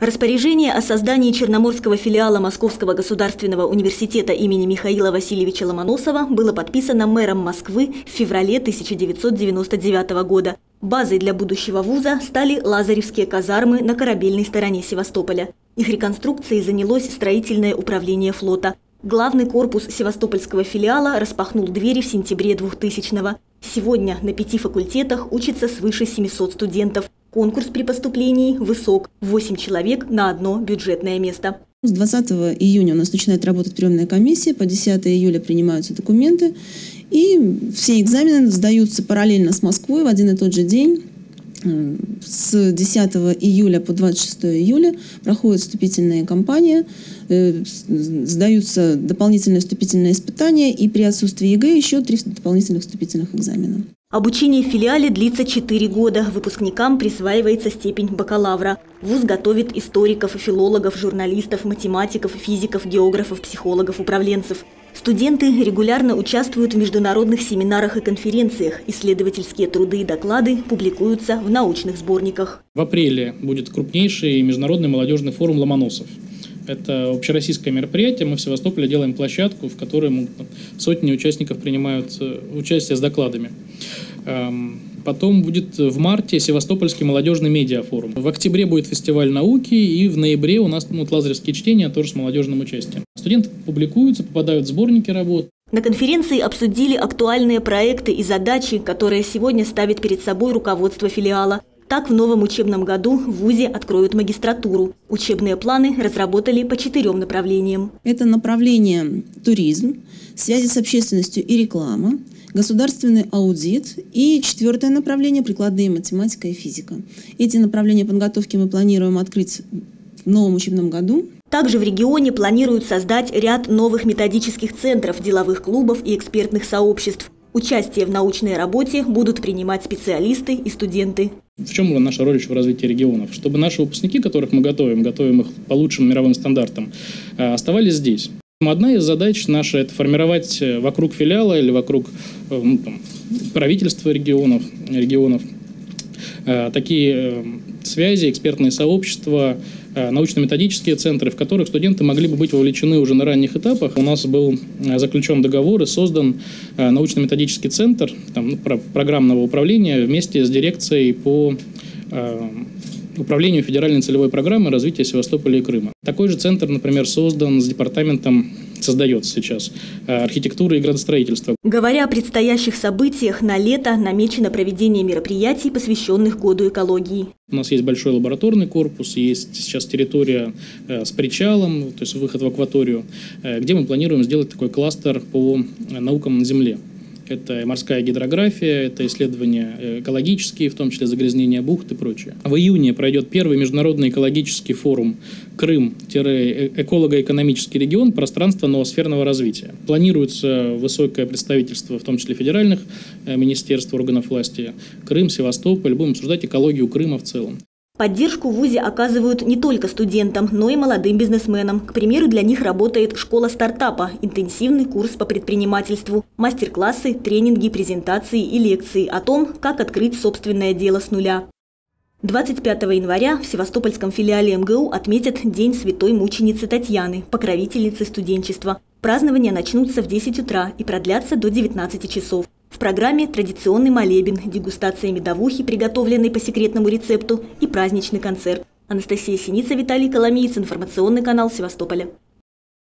Распоряжение о создании Черноморского филиала Московского государственного университета имени Михаила Васильевича Ломоносова было подписано мэром Москвы в феврале 1999 года. Базой для будущего вуза стали лазаревские казармы на корабельной стороне Севастополя. Их реконструкцией занялось строительное управление флота. Главный корпус севастопольского филиала распахнул двери в сентябре 2000-го. Сегодня на пяти факультетах учится свыше 700 студентов. Конкурс при поступлении высок – 8 человек на одно бюджетное место. С 20 июня у нас начинает работать приемная комиссия, по 10 июля принимаются документы, и все экзамены сдаются параллельно с Москвой в один и тот же день. С 10 июля по 26 июля проходит вступительная кампания, э, сдаются дополнительные вступительные испытания, и при отсутствии ЕГЭ еще три дополнительных вступительных экзамена. Обучение в филиале длится 4 года. Выпускникам присваивается степень бакалавра. ВУЗ готовит историков, филологов, журналистов, математиков, физиков, географов, психологов, управленцев. Студенты регулярно участвуют в международных семинарах и конференциях. Исследовательские труды и доклады публикуются в научных сборниках. В апреле будет крупнейший международный молодежный форум «Ломоносов». Это общероссийское мероприятие. Мы в Севастополе делаем площадку, в которой сотни участников принимают э, участие с докладами. Эм, потом будет в марте Севастопольский молодежный медиафорум. В октябре будет фестиваль науки, и в ноябре у нас ну, лазаревские чтения тоже с молодежным участием. Студенты публикуются, попадают в сборники работ. На конференции обсудили актуальные проекты и задачи, которые сегодня ставит перед собой руководство филиала. Так, в новом учебном году в ВУЗе откроют магистратуру. Учебные планы разработали по четырем направлениям. Это направление туризм, связи с общественностью и реклама, государственный аудит и четвертое направление – прикладные математика и физика. Эти направления подготовки мы планируем открыть в новом учебном году. Также в регионе планируют создать ряд новых методических центров, деловых клубов и экспертных сообществ. Участие в научной работе будут принимать специалисты и студенты. В чем наша роль еще в развитии регионов? Чтобы наши выпускники, которых мы готовим, готовим их по лучшим мировым стандартам, э, оставались здесь. Одна из задач наша – это формировать э, вокруг филиала или вокруг э, ну, там, правительства регионов, регионов такие связи, экспертные сообщества, научно-методические центры, в которых студенты могли бы быть вовлечены уже на ранних этапах. У нас был заключен договор и создан научно-методический центр там, ну, программного управления вместе с дирекцией по Управлению федеральной целевой программы развития Севастополя и Крыма. Такой же центр, например, создан с департаментом создается сейчас э, архитектуры и градостроительства. Говоря о предстоящих событиях, на лето намечено проведение мероприятий, посвященных году экологии. У нас есть большой лабораторный корпус, есть сейчас территория э, с причалом, то есть выход в акваторию, э, где мы планируем сделать такой кластер по наукам на Земле. Это морская гидрография, это исследования э, экологические, в том числе загрязнение бухт и прочее. В июне пройдет первый международный экологический форум Крым-эколого-экономический регион пространство новосферного развития. Планируется высокое представительство, в том числе федеральных э, министерств, органов власти, Крым, Севастополь. Будем обсуждать экологию Крыма в целом. Поддержку в ВУЗе оказывают не только студентам, но и молодым бизнесменам. К примеру, для них работает школа стартапа, интенсивный курс по предпринимательству, мастер-классы, тренинги, презентации и лекции о том, как открыть собственное дело с нуля. 25 января в Севастопольском филиале МГУ отметят День святой мученицы Татьяны, покровительницы студенчества. Празднования начнутся в 10 утра и продлятся до 19 часов. В программе традиционный молебен, дегустация медовухи, приготовленной по секретному рецепту, и праздничный концерт. Анастасия Синица, Виталий Коломиец, информационный канал Севастополя.